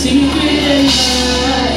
secret in my